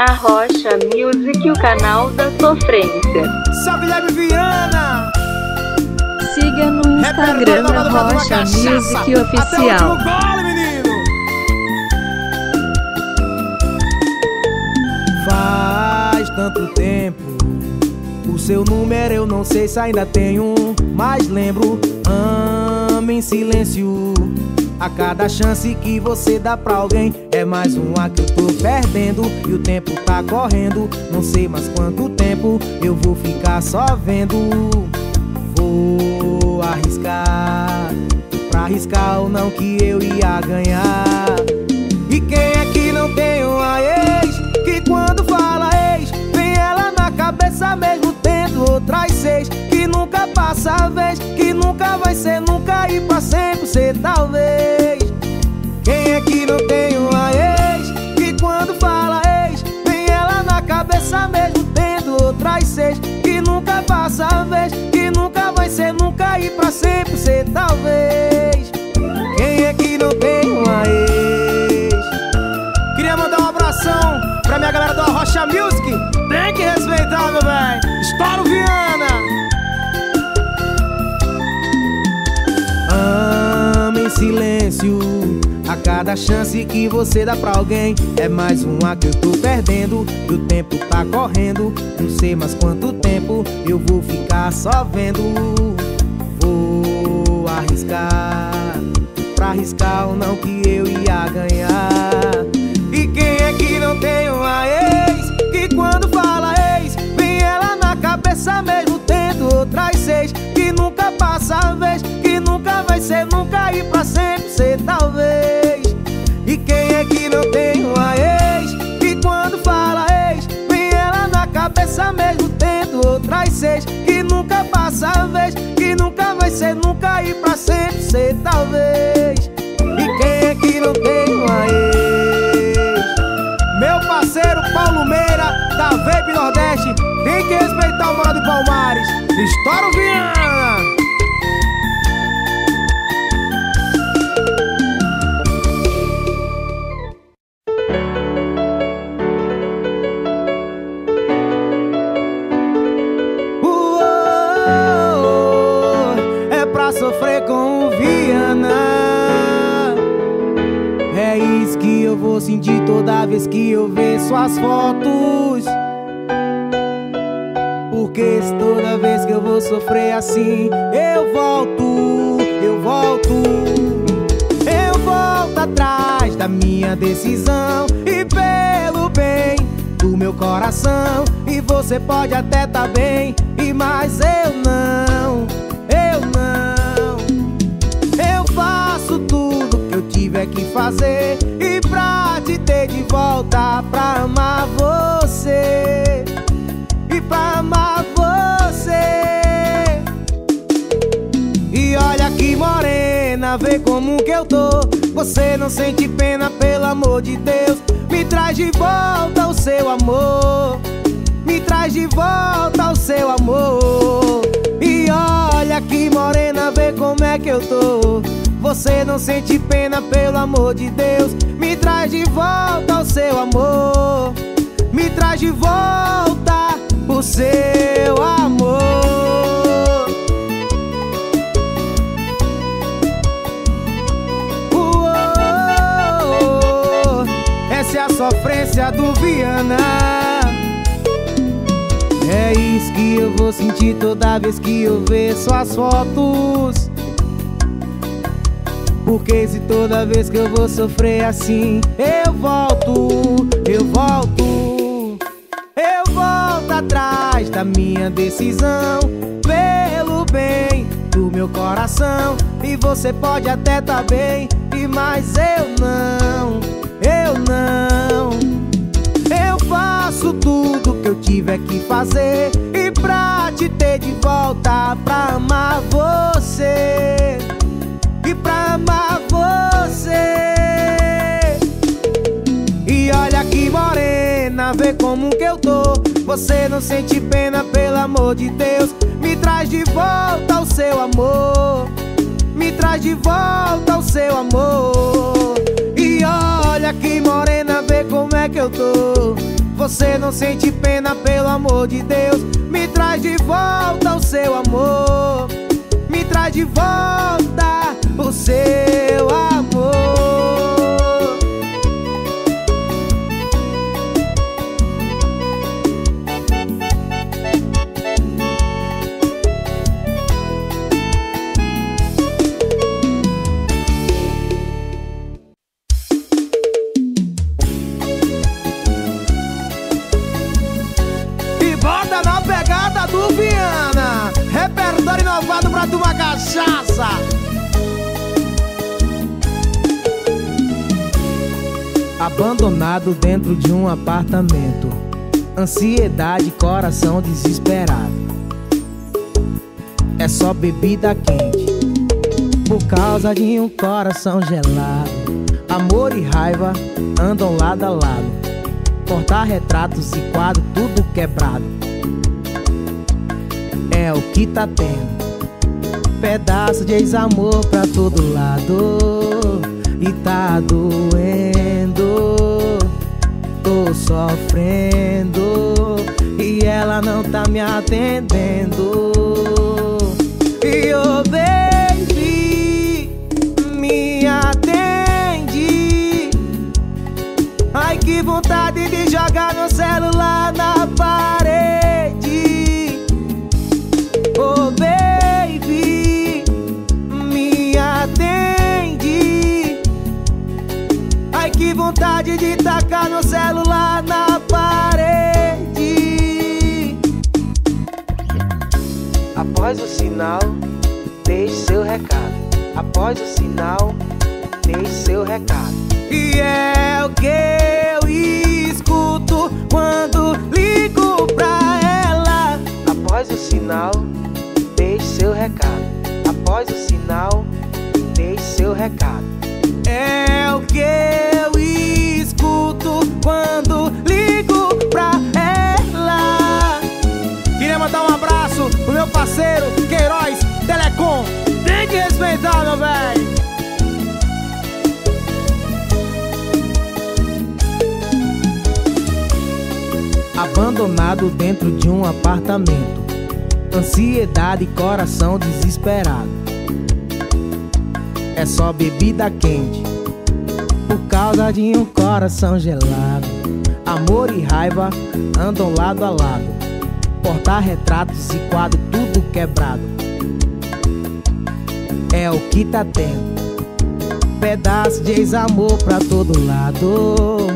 A Rocha Music, o canal da sofrência. Salve Guilherme Viana! Siga no Instagram Rocha Music Oficial. Menino! Faz tanto tempo. O seu número eu não sei se ainda tenho, mas lembro. Ame em silêncio. A cada chance que você dá pra alguém é mais uma que eu tô perdendo. E o tempo tá correndo, não sei mais quanto tempo eu vou ficar só vendo. Vou arriscar, pra arriscar ou não que eu ia ganhar. E quem é que não tem uma ex? Que quando fala ex, vem ela na cabeça mesmo tendo outras seis. Nunca passa a vez, que nunca vai ser nunca e pra sempre ser talvez. Quem é que não tem uma ex? Que quando fala ex, vem ela na cabeça mesmo tendo outras seis. Que nunca passa a vez, que nunca vai ser nunca e pra sempre ser talvez. Quem é que não tem uma ex? Queria mandar um abração pra minha galera do Rocha Music. Tem que respeitar, meu velho. Estouro Viana. Cada chance que você dá pra alguém é mais uma que eu tô perdendo. E o tempo tá correndo, não sei mais quanto tempo eu vou ficar só vendo. Vou arriscar, pra arriscar ou não que eu ia ganhar. E quem é que não tem uma ex? Que quando fala ex, vem ela na cabeça mesmo tendo outras seis. Que nunca passa a vez, que nunca vai ser nunca e pra sempre ser talvez. E quem é que não tem uma ex? Que quando fala ex, vem ela na cabeça mesmo tendo outras seis. Que nunca passa a vez, que nunca vai ser nunca e pra sempre ser talvez. E quem é que não tem uma ex? Meu parceiro Paulo Meira, da Vape Nordeste, tem que respeitar o moral de Palmares. Estoura o Viana! Sofrer assim, eu volto, eu volto. Eu volto atrás da minha decisão e pelo bem do meu coração. E você pode até tá bem, e mas eu não, eu não. Eu faço tudo que eu tiver que fazer e pra te ter de volta morena, vê como que eu tô. Você não sente pena, pelo amor de Deus. Me traz de volta o seu amor. Me traz de volta o seu amor. E olha que morena, vê como é que eu tô. Você não sente pena, pelo amor de Deus. Me traz de volta o seu amor. Me traz de volta o seu amor. A sofrência do Viana. É isso que eu vou sentir toda vez que eu ver suas fotos. Porque se toda vez que eu vou sofrer assim, eu volto, eu volto. Eu volto atrás da minha decisão, pelo bem do meu coração. E você pode até tá bem, e mas eu não, eu não. Eu faço tudo que eu tiver que fazer e pra te ter de volta pra amar você e pra amar você. E olha que morena, vê como que eu tô. Você não sente pena, pelo amor de Deus. Me traz de volta o seu amor. Me traz de volta o seu amor. Olha que morena, vê como é que eu tô. Você não sente pena, pelo amor de Deus. Me traz de volta o seu amor. Me traz de volta o seu amor. Cachaça. Abandonado dentro de um apartamento. Ansiedade, coração desesperado. É só bebida quente. Por causa de um coração gelado. Amor e raiva andam lado a lado. Cortar retratos e quadro, tudo quebrado. É o que tá tendo pedaço de ex-amor pra todo lado. E tá doendo. Tô sofrendo. E ela não tá me atendendo. E oh baby Me atende. Ai que vontade de jogar meu celular na sinal, deixe seu recado. Após o sinal, deixe seu recado. E é o que eu escuto quando ligo pra ela. Após o sinal, deixe seu recado. Após o sinal, deixe seu recado. É o que eu escuto quando ligo pra ela. Meu parceiro Queiroz Telecom. Tem que respeitar, meu velho. Abandonado dentro de um apartamento. Ansiedade e coração desesperado é só bebida quente. Por causa de um coração gelado. Amor e raiva andam lado a lado. Portar retratos e quadro tudo quebrado. É o que tá tendo. Pedaço de ex-amor pra todo lado.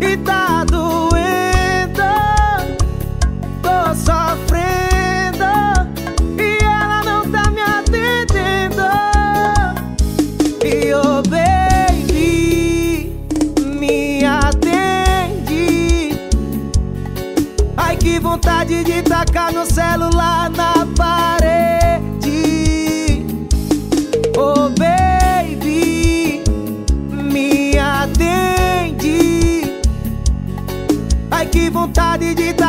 E tá doendo. Tô sofrendo.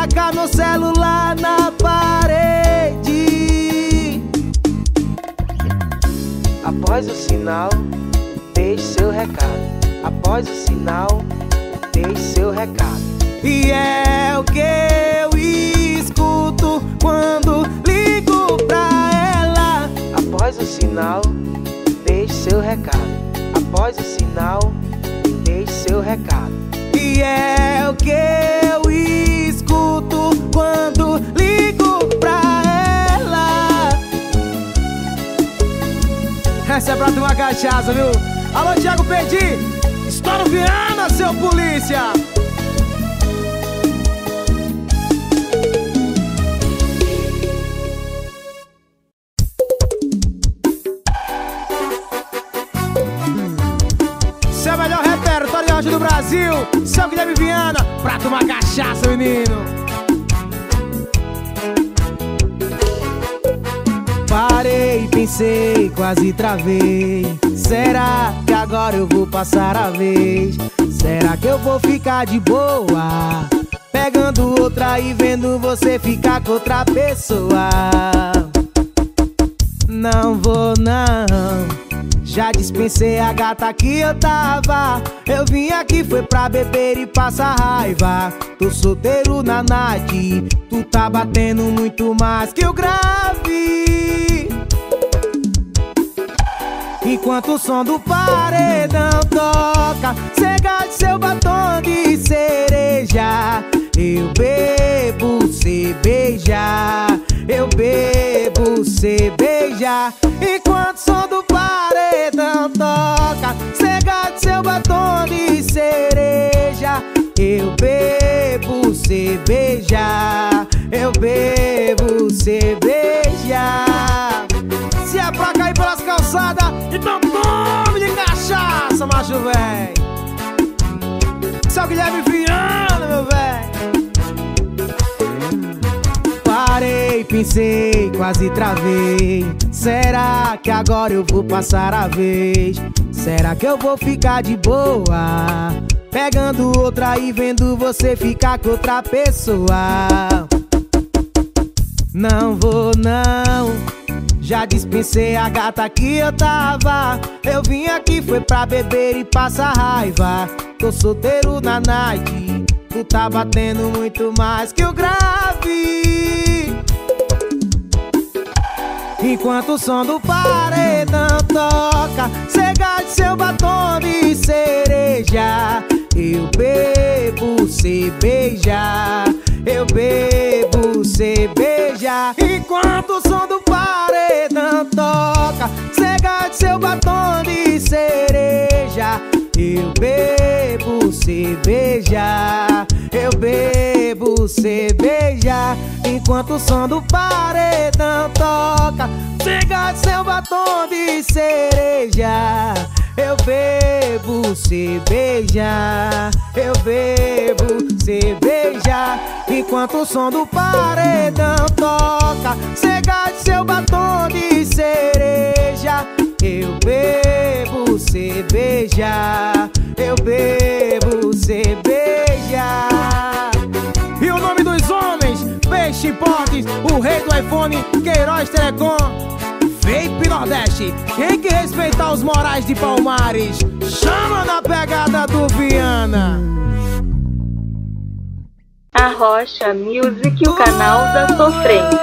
Tacar meu celular na parede Após o sinal, deixe seu recado Após o sinal, deixe seu recado e é o que eu escuto quando ligo pra ela. Após o sinal, deixe seu recado. Após o sinal, deixe seu recado. E é o que eu escuto quando ligo pra ela. Essa é pra tomar cachaça, viu? Alô, Thiago Perdi! Estouro Viana, seu polícia! Pensei, quase travei. Será que agora eu vou passar a vez? Será que eu vou ficar de boa? Pegando outra e vendo você ficar com outra pessoa. Não vou, não Já dispensei a gata que eu tava. Eu vim aqui foi pra beber e passar raiva. Tô solteiro na night. Tu tá batendo muito mais que o grave. Enquanto o som do paredão toca, cega de seu batom de cereja. Eu bebo, cê beija. Eu bebo, cê beija. Enquanto o som do paredão toca, cega de seu batom de cereja. Eu bebo, beija. Eu bebo, beija. Se é pra cair pelas calçadas, então tome de cachaça, macho véi. Seu Guilherme Viana, meu véi. Parei, pensei, quase travei. Será que agora eu vou passar a vez? Será que eu vou ficar de boa? Pegando outra e vendo você ficar com outra pessoa. Não vou, não. Já dispensei a gata que eu tava. Eu vim aqui foi pra beber e passar raiva. Tô solteiro na night. Tu tá batendo muito mais que o grave. Enquanto o som do paredão toca, cega de seu batom de cereja. Eu bebo, cê beija. Eu bebo, cê beija. Enquanto o som do paredão toca, cega de seu batom de cereja. Eu bebo, cê beija. Eu bebo, cê beija. Enquanto o som do paredão toca, cega de seu batom de cereja. Eu bebo, beija. Eu bebo, beija. Enquanto o som do paredão toca, cega de seu batom de cereja. Eu bebo, beija. Eu bebo, beija. E o nome dos homens, Peixe Importes, o rei do iPhone, Queiroz Telecom. Vape Nordeste, tem que respeitar os morais de Palmares. Chama na pegada do Viana. A Rocha Music, o canal da sofrência.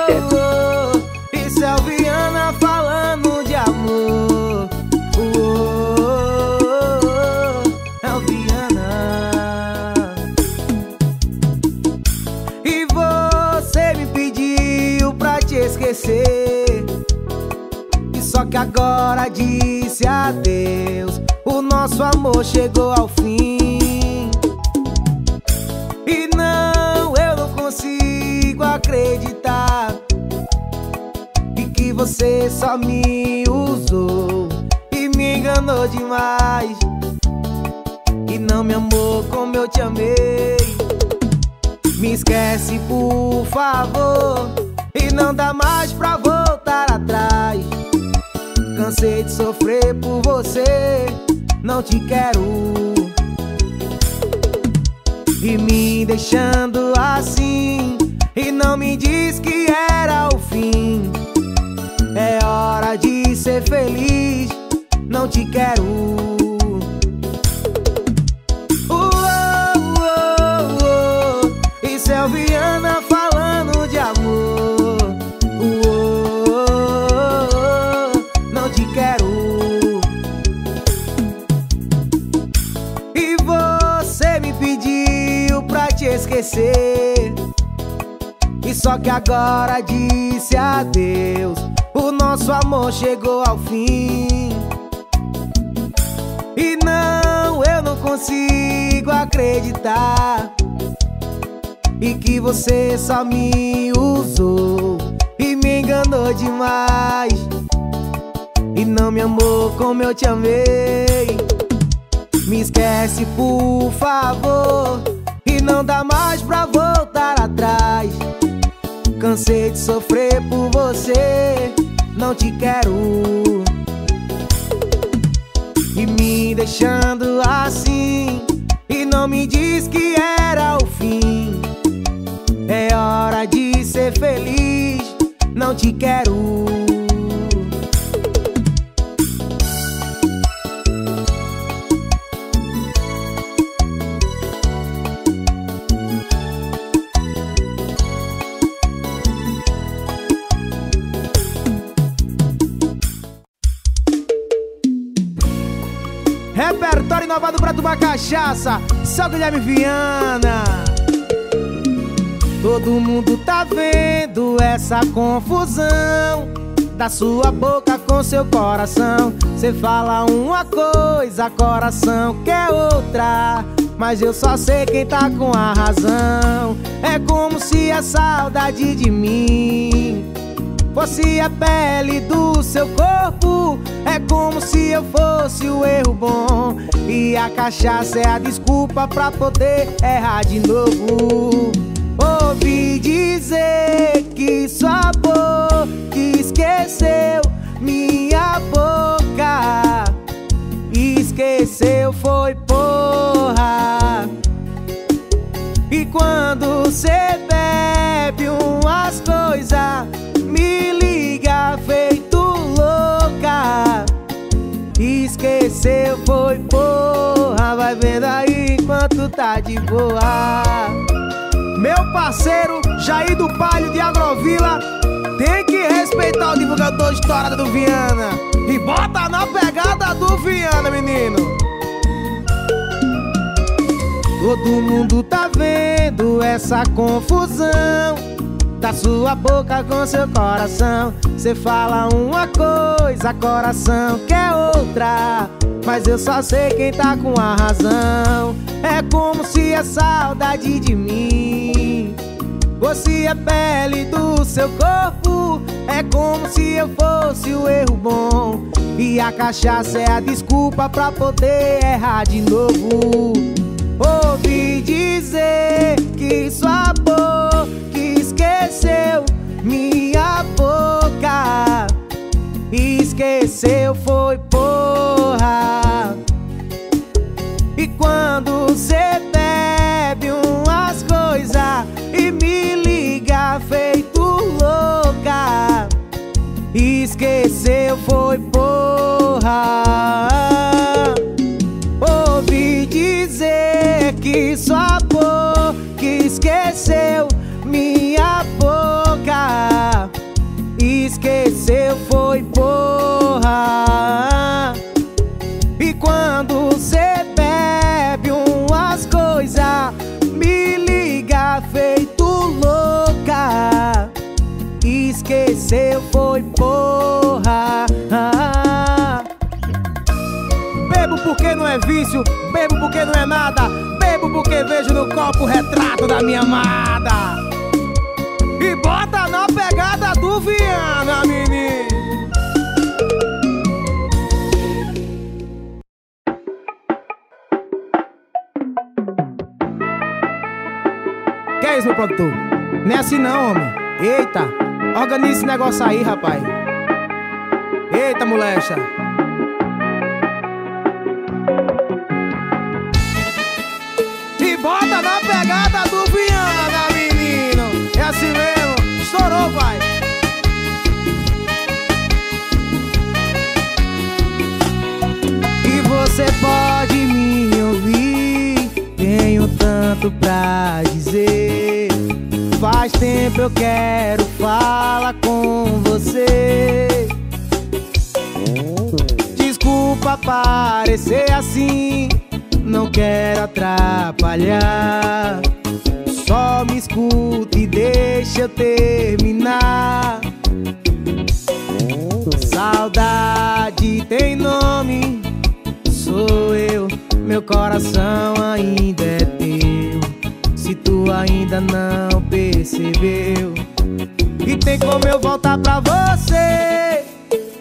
Isso é o Viana falando de amor. É o Viana. E você me pediu pra te esquecer. Só que agora disse adeus. O nosso amor chegou ao fim. E não, eu não consigo acreditar E que você só me usou E me enganou demais E não me amou como eu te amei Me esquece por favor E não dá mais pra voltar atrás Cansei de sofrer por você. Não te quero. E me deixando assim. E não me diz que era o fim. É hora de ser feliz. Não te quero esquecer. E só que agora disse adeus. O nosso amor chegou ao fim. E não, eu não consigo acreditar. E que você só me usou E me enganou demais. E não me amou como eu te amei. Me esquece, por favor. Não dá mais pra voltar atrás. Cansei de sofrer por você. Não te quero. E me deixando assim. E não me diz que era o fim. É hora de ser feliz. Não te quero. Renovado pra tomar cachaça. Só Guilherme Viana. Todo mundo tá vendo essa confusão da sua boca com seu coração. Você fala uma coisa, coração quer outra. Mas eu só sei quem tá com a razão. É como se a saudade de mim fosse a pele do seu corpo. É como se eu fosse o erro bom. E a cachaça é a desculpa pra poder errar de novo. Ouvi dizer que sua boca esqueceu minha boca. Esqueceu foi porra. E quando cê bebe enquanto tá de boa. Meu parceiro Jair do Palio de Agrovila tem que respeitar o divulgador história do Viana e bota na pegada do Viana, menino. Todo mundo tá vendo essa confusão da sua boca com seu coração. Você fala uma coisa, coração quer outra. Mas eu só sei quem tá com a razão. É como se a saudade de mim fosse a pele do seu corpo. É como se eu fosse o erro bom. E a cachaça é a desculpa pra poder errar de novo. Ouvi dizer que sua boca esqueceu minha boca. Foi porra. E quando cê bebe umas coisas, me liga feito louca. Esqueceu foi porra. Bebo porque não é vício, bebo porque não é nada. Bebo porque vejo no copo o retrato da minha amada. E bota na pegada do Viana, menino. É isso, meu produtor? Não é assim não, homem. Eita, organiza esse negócio aí, rapaz. Eita, molecha. E bota na pegada do Viana, menino. É assim mesmo. Estourou, pai. E você pode me ouvir. Tenho tanto pra dizer. Faz tempo eu quero falar com você. Desculpa parecer assim, não quero atrapalhar. Só me escuta e deixa eu terminar. Saudade tem nome, sou eu, meu coração ainda é teu. Ainda não percebeu, e tem como eu voltar pra você.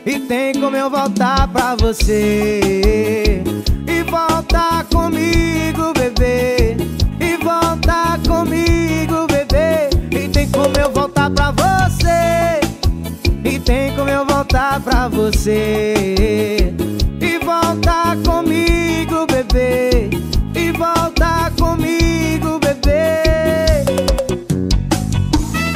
E tem como eu voltar pra você. E voltar comigo, bebê. E voltar comigo, bebê. E tem como eu voltar pra você. E tem como eu voltar pra você. E voltar comigo, bebê Voltar comigo, bebê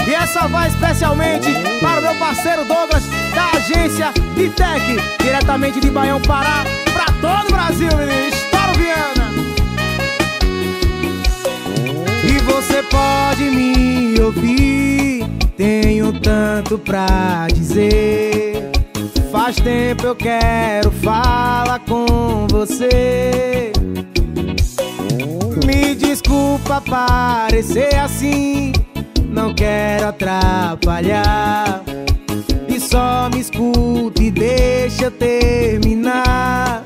e essa vai especialmente para o meu parceiro Douglas, da agência Ditec, diretamente de Baião, Pará, para todo o Brasil, menino. Estouro Viana. E você pode me ouvir, tenho tanto pra dizer. Faz tempo eu quero falar com você. Desculpa parecer assim, não quero atrapalhar. E só me escuta e deixa eu terminar.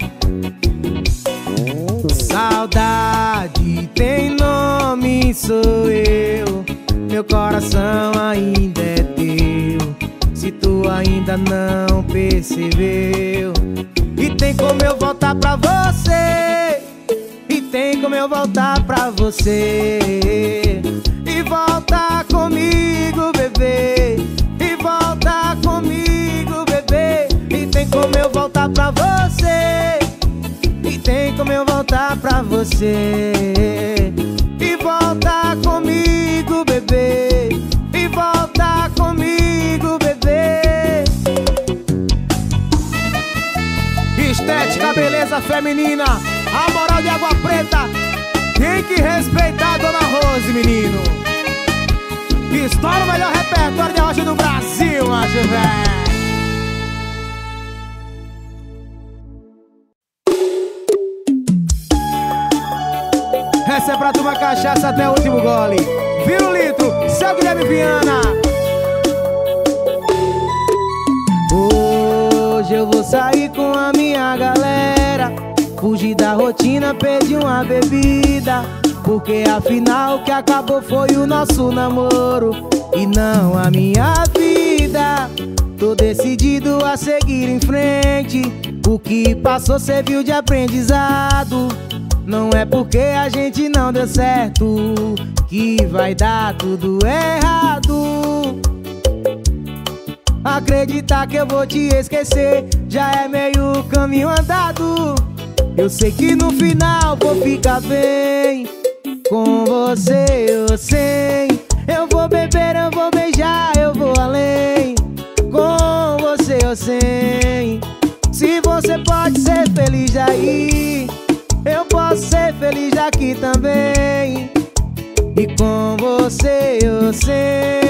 Saudade tem nome, sou eu. Meu coração ainda é teu. Se tu ainda não percebeu, e tem como eu voltar pra você. Como eu voltar pra você. E voltar comigo, bebê. E voltar comigo, bebê. E tem como eu voltar pra você. E tem como eu voltar pra você. E voltar comigo, Estética, beleza feminina. A moral de água preta. Tem que respeitar a Dona Rose, menino. Estoura o melhor repertório de rocha do Brasil, macho velho. Essa é pra tomar cachaça até o último gole. Vira o litro, seu Guilherme Viana. Hoje eu vou sair com a minha galera. Fugir da rotina, pedir uma bebida. Porque afinal o que acabou foi o nosso namoro e não a minha vida. Tô decidido a seguir em frente. O que passou serviu de aprendizado. Não é porque a gente não deu certo que vai dar tudo errado. Acreditar que eu vou te esquecer já é meio caminho andado. Eu sei que no final vou ficar bem com você, eu sei. Eu vou beber, eu vou beijar, eu vou além. Com você, eu sei. Se você pode ser feliz daí, eu posso ser feliz daqui também. E com você, eu sei.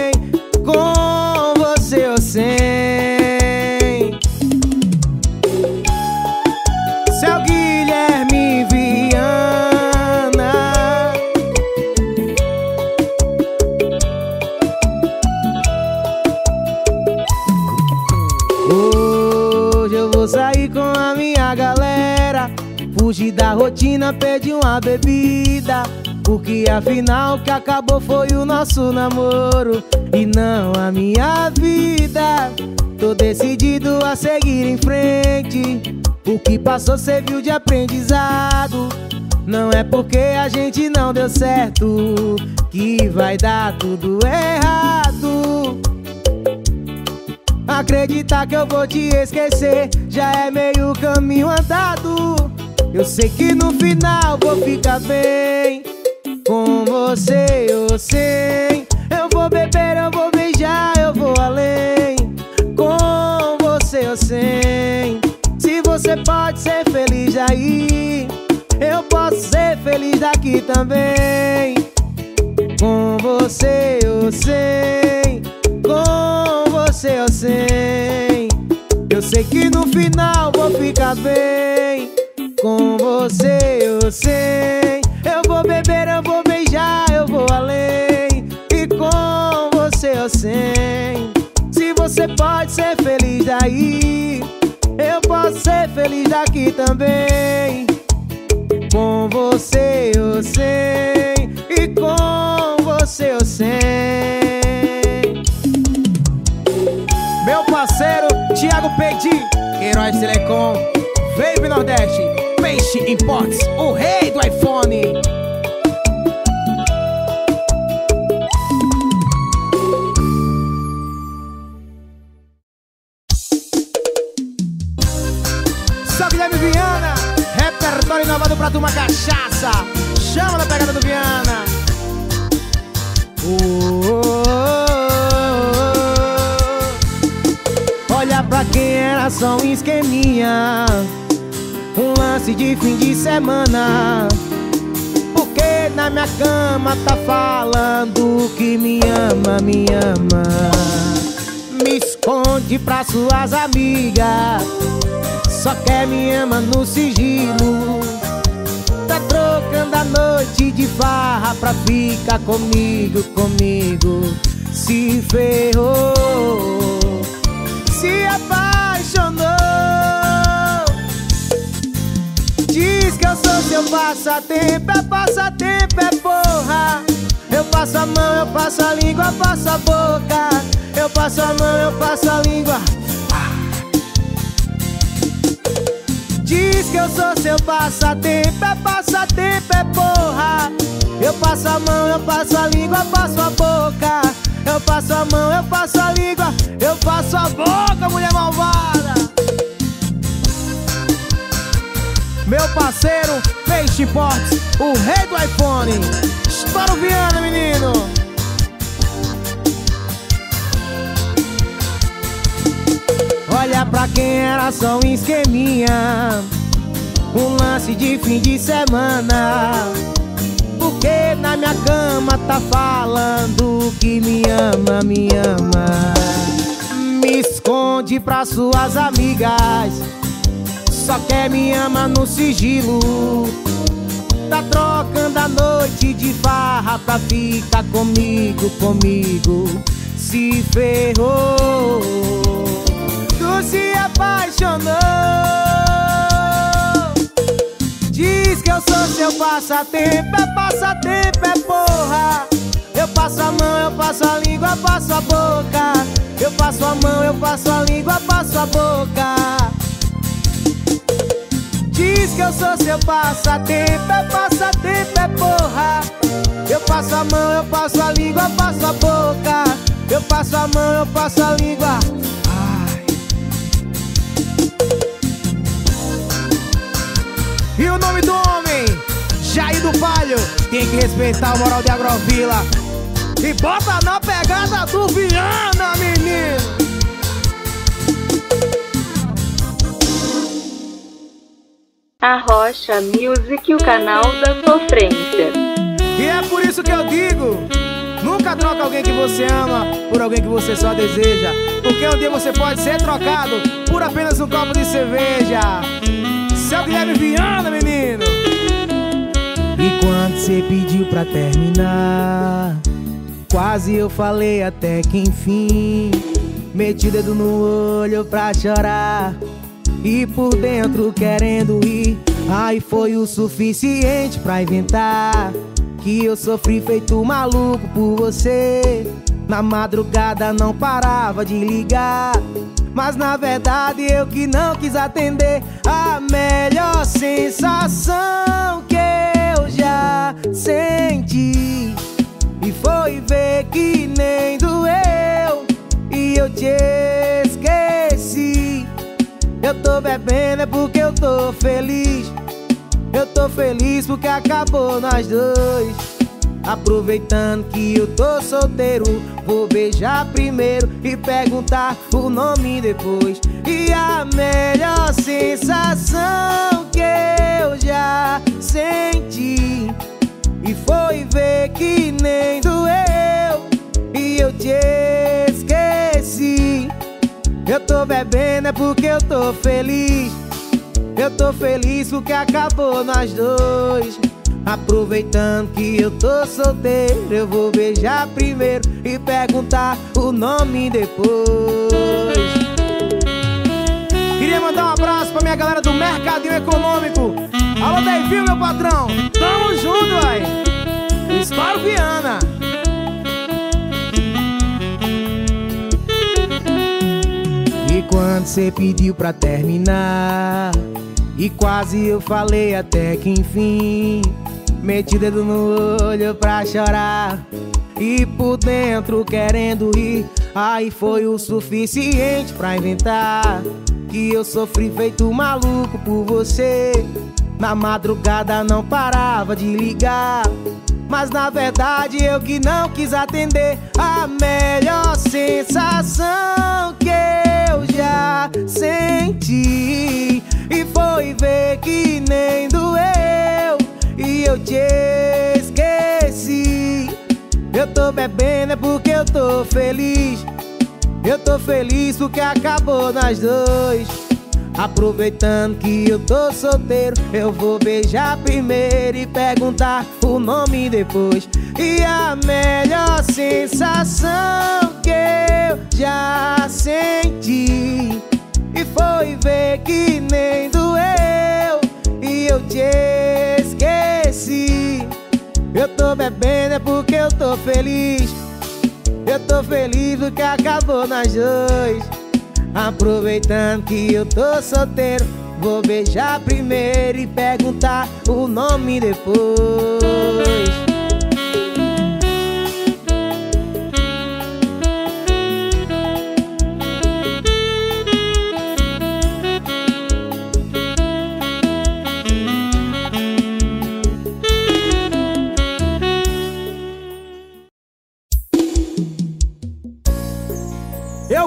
Rotina, pedir uma bebida. Porque afinal que acabou foi o nosso namoro e não a minha vida. Tô decidido a seguir em frente. O que passou serviu de aprendizado. Não é porque a gente não deu certo que vai dar tudo errado. Acreditar que eu vou te esquecer já é meio caminho andado. Eu sei que no final vou ficar bem com você, eu sei. Eu vou beber, eu vou beijar, eu vou além. Com você, eu sei. Se você pode ser feliz aí, eu posso ser feliz daqui também. Com você, eu sei. Com você, eu sei. Eu sei que no final vou ficar bem. Com você, eu sei. Eu vou beber, eu vou beijar, eu vou além. E com você, eu sei. Se você pode ser feliz daí, eu posso ser feliz daqui também. Com você, eu sei. E com você, eu sei. Meu parceiro Thiago Peidi, Queiroz Telecom, Vape Nordeste, Peixe Imports, o rei do iPhone. Só Guilherme Viana, repertório inovado pra turma cachaça. Chama na pegada do Viana. Oh, oh, oh. Olha pra quem era só um esqueminha Um lance de fim de semana. Porque na minha cama tá falando que me ama, me ama. Me esconde pra suas amigas. Só quer me ama no sigilo. Tá trocando a noite de farra Pra ficar comigo, comigo. Se ferrou. Se apaixonou eu sou seu passatempo É passatempo, é porra Eu passo a mão, eu passo a língua, passo a boca Eu passo a mão, eu passo a língua Diz que eu sou seu passatempo É passatempo, é porra Eu passo a mão, eu passo a língua, passo a boca Eu passo a mão, eu passo a língua Eu passo a boca, mulher malvada Meu parceiro, Peixe Imports, o rei do iPhone. Estoura o Viana, menino. Olha pra quem era só um esqueminha. Um lance de fim de semana. Porque na minha cama tá falando que me ama, me ama. Me esconde pra suas amigas Só quer me ama no sigilo. Tá trocando a noite de farra pra ficar comigo, comigo. Se ferrou Tu se apaixonou. Diz que eu sou seu passatempo É passatempo, é porra. Eu passo a mão, eu passo a língua, passo a boca. Eu passo a mão, eu passo a língua, passo a boca Diz que eu sou seu passatempo É passatempo, é porra. Eu passo a mão, eu passo a língua, passo a boca. Eu passo a mão, eu passo a língua. Ai. E o nome do homem? Jair do Palho. Tem que respeitar o moral de Agrovila. E bota na pegada do Viana, menino A Rocha Music, o canal da sofrência. E é por isso que eu digo: nunca troca alguém que você ama por alguém que você só deseja. Porque um dia você pode ser trocado por apenas um copo de cerveja. Seu Guilherme Viana, menino. E quando você pediu pra terminar, quase eu falei até que enfim. Meti o dedo no olho pra chorar. E por dentro querendo rir Aí foi o suficiente pra inventar Que eu sofri feito maluco por você. Na madrugada não parava de ligar. Mas na verdade eu que não quis atender A melhor sensação que eu já senti. E foi ver que nem doeu. E eu te eu tô bebendo é porque eu tô feliz. Eu tô feliz porque acabou nós dois. Aproveitando que eu tô solteiro Vou beijar primeiro e perguntar o nome depois. E a melhor sensação que eu já senti E foi ver que nem doeu. E eu te esqueci eu tô bebendo é porque eu tô feliz. Eu tô feliz porque acabou nós dois. Aproveitando que eu tô solteiro Eu vou beijar primeiro e perguntar o nome depois. Queria mandar um abraço pra minha galera do Mercadinho Econômico. Alô, David, meu patrão. Tamo junto, vai Estouro Viana quando cê pediu pra terminar. E quase eu falei até que enfim Meti o dedo no olho pra chorar. E por dentro querendo rir Aí foi o suficiente pra inventar Que eu sofri feito maluco por você. Na madrugada não parava de ligar mas na verdade eu que não quis atender. A melhor sensação que já senti E foi ver que nem doeu E eu te esqueci Eu tô bebendo é porque eu tô feliz Eu tô feliz porque acabou nós dois. Aproveitando que eu tô solteiro, eu vou beijar primeiro e perguntar o nome depois. E a melhor sensação que eu já senti e foi ver que nem doeu e eu te esqueci. Eu tô bebendo é porque eu tô feliz. Eu tô feliz porque acabou nós dois. Aproveitando que eu tô solteiro Vou beijar primeiro e perguntar o nome depois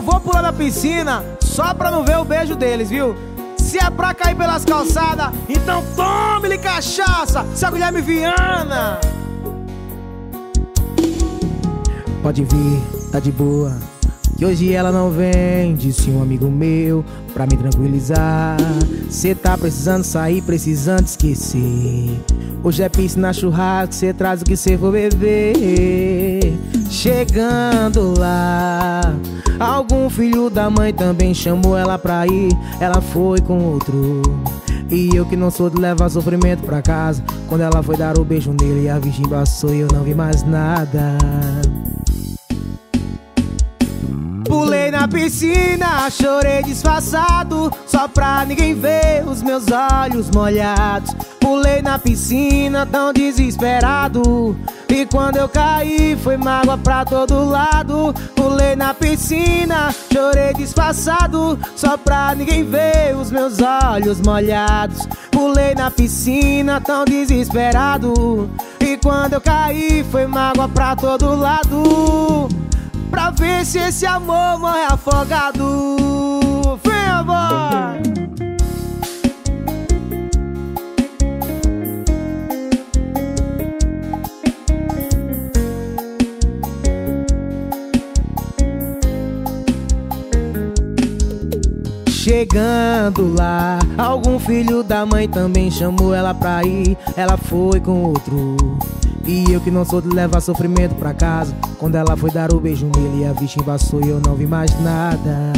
Eu vou pular na piscina só pra não ver o beijo deles, viu? Se é pra cair pelas calçadas, então tome-lhe cachaça, seu Guilherme Viana! Pode vir, tá de boa. Que hoje ela não vem, disse um amigo meu, pra me tranquilizar. Cê tá precisando sair, precisando esquecer. Hoje é piscina churrasco, cê traz o que cê for beber. Chegando lá. Algum filho da mãe também chamou ela pra ir, ela foi com outro. E eu que não sou de levar sofrimento pra casa, quando ela foi dar o beijo nele, a virgem passou e eu não vi mais nada. Piscina, chorei disfarçado Só pra ninguém ver os meus olhos molhados. Pulei na piscina tão desesperado E quando eu caí foi mágoa pra todo lado. Pulei na piscina, chorei disfarçado Só pra ninguém ver os meus olhos molhados. Pulei na piscina tão desesperado E quando eu caí foi mágoa pra todo lado Pra ver se esse amor morre afogado. Vem, amor! Chegando lá, algum filho da mãe também chamou ela pra ir. Ela foi com outro e eu que não sou de levar sofrimento pra casa. Quando ela foi dar o beijo nele A bicha embaçou e eu não vi mais nada.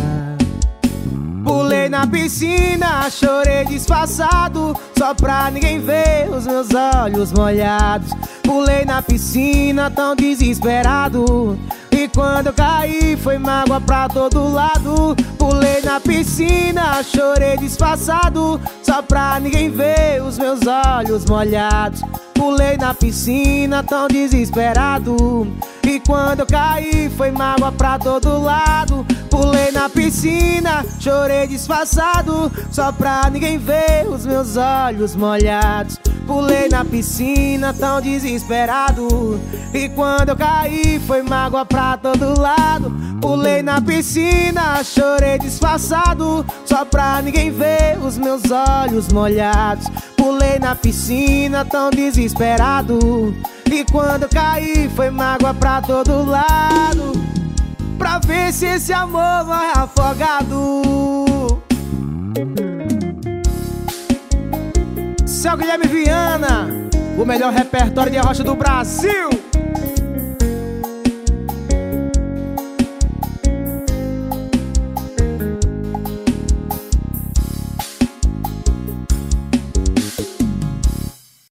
Pulei na piscina, chorei disfarçado Só pra ninguém ver os meus olhos molhados. Pulei na piscina tão desesperado. E quando eu caí foi mágoa pra todo lado. Pulei na piscina, chorei disfarçado Só pra ninguém ver os meus olhos molhados Pulei na piscina tão desesperado E quando eu caí foi mágoa pra todo lado. Pulei na piscina, chorei disfarçado. Só pra ninguém ver os meus olhos molhados. Pulei na piscina tão desesperado. E quando eu caí foi mágoa pra todo lado. Pulei na piscina, chorei disfarçado. Só pra ninguém ver os meus olhos molhados. Pulei na piscina tão desesperado E quando caí foi mágoa pra todo lado Pra ver se esse amor vai afogado. Seu Guilherme Viana O melhor repertório de rocha do Brasil